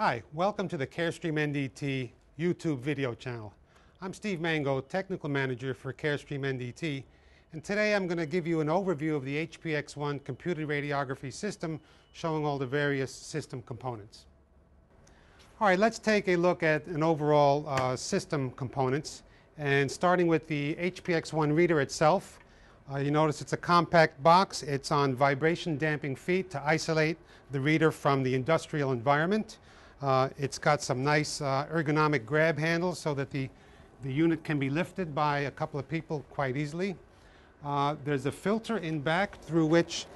Hi, welcome to the Carestream NDT YouTube video channel. I'm Steve Mango, Technical Manager for Carestream NDT, and today I'm going to give you an overview of the HPX1 computed radiography system showing all the various system components. All right, let's take a look at an overall uh, system components and starting with the HPX1 reader itself. Uh, you notice it's a compact box. It's on vibration damping feet to isolate the reader from the industrial environment. Uh, it's got some nice uh, ergonomic grab handles so that the, the unit can be lifted by a couple of people quite easily. Uh, there's a filter in back through which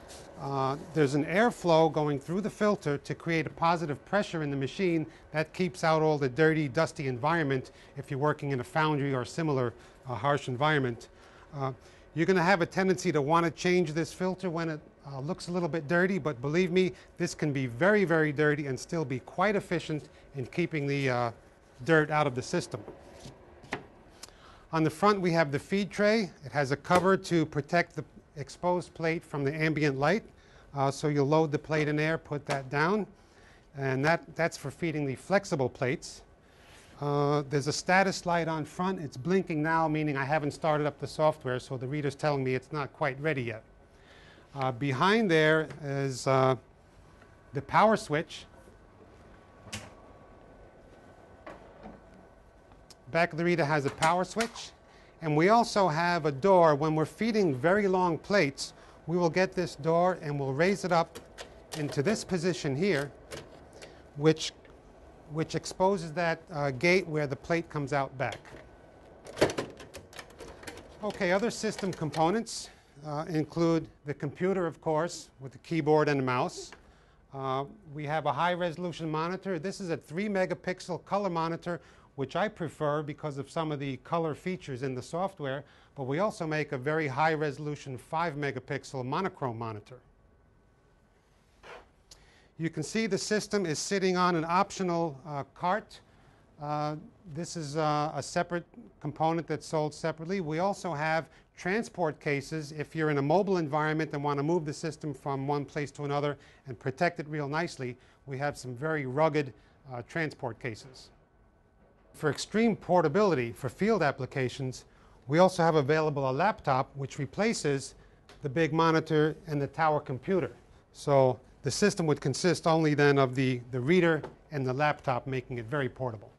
uh, there's an airflow going through the filter to create a positive pressure in the machine that keeps out all the dirty, dusty environment if you're working in a foundry or similar uh, harsh environment. Uh, you're going to have a tendency to want to change this filter when it uh, looks a little bit dirty, but believe me, this can be very, very dirty and still be quite efficient in keeping the uh, dirt out of the system. On the front, we have the feed tray. It has a cover to protect the exposed plate from the ambient light. Uh, so you'll load the plate in there, put that down, and that, that's for feeding the flexible plates. Uh, there's a status light on front. It's blinking now, meaning I haven't started up the software, so the reader's telling me it's not quite ready yet. Uh, behind there is uh, the power switch. Back of the reader has a power switch. And we also have a door. When we're feeding very long plates, we will get this door and we'll raise it up into this position here, which, which exposes that uh, gate where the plate comes out back. Okay, other system components uh, include the computer, of course, with the keyboard and the mouse. Uh, we have a high resolution monitor. This is a 3 megapixel color monitor which I prefer because of some of the color features in the software, but we also make a very high resolution 5 megapixel monochrome monitor. You can see the system is sitting on an optional uh, cart. Uh, this is uh, a separate component that's sold separately. We also have transport cases if you're in a mobile environment and want to move the system from one place to another and protect it real nicely. We have some very rugged uh, transport cases. For extreme portability for field applications, we also have available a laptop which replaces the big monitor and the tower computer. So the system would consist only then of the, the reader and the laptop, making it very portable.